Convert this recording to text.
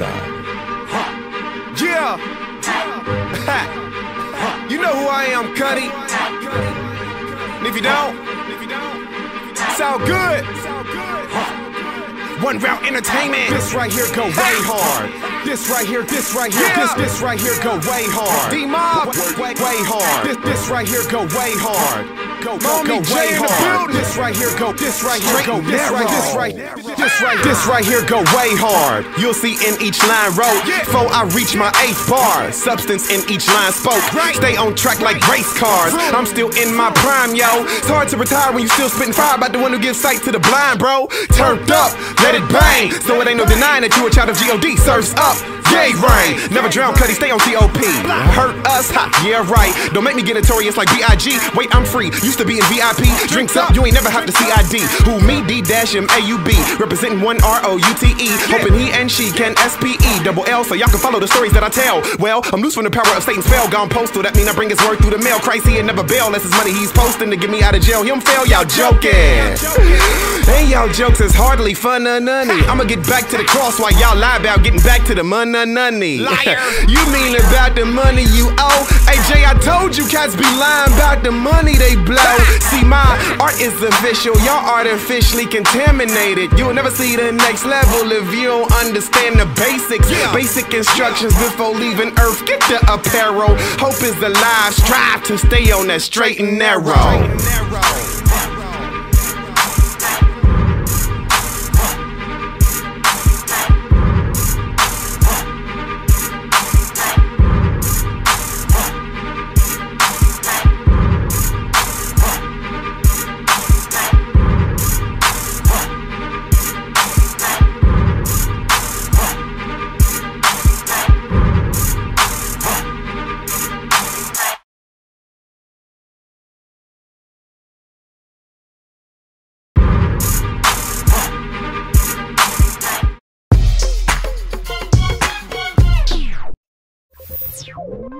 style. Yeah. you know who I am, Cuddy. And if you don't, sound good. One Route entertainment. This right here go way hard. This right here, this right here, this this right here go way hard. D-Maub, way, way hard. This this right here go way hard. Go go go way hard. This right here go. This right here go. This right this right this right this right here go way hard. You'll see in each line wrote. Before I reach my eighth bar, substance in each line spoke. Stay on track like race cars. I'm still in my prime, yo. It's hard to retire when you still spitting fire about the one who gives sight to the blind, bro. Turned up, let it bang. So it ain't no denying that you a child of God. Serves up. Yay, rain. Never drown, Cuddy, stay on TOP. Hurt us, ha, yeah, right. Don't make me get notorious like B.I.G. Wait, I'm free. Used to be in VIP. Drinks up, you ain't never have to see ID. Who me, D dash M A U B. Representing one R O U T E. Hoping he and she can S P E double L so y'all can follow the stories that I tell. Well, I'm loose from the power of Satan's spell. Gone postal, that mean I bring his word through the mail. Christ, he ain't never bail. That's his money he's posting to get me out of jail. Him fail, y'all joking. And y'all jokes is hardly fun, none, I'ma get back to the cross while y'all lie about getting back to the money, nunny. you mean about the money you owe? Hey Jay, I told you cats be lying about the money they blow. See, my art is official, y'all artificially contaminated. You'll never see the next level if you don't understand the basics. Basic instructions before leaving Earth. Get the apparel. Hope is alive. Strive to stay on that straight and narrow. You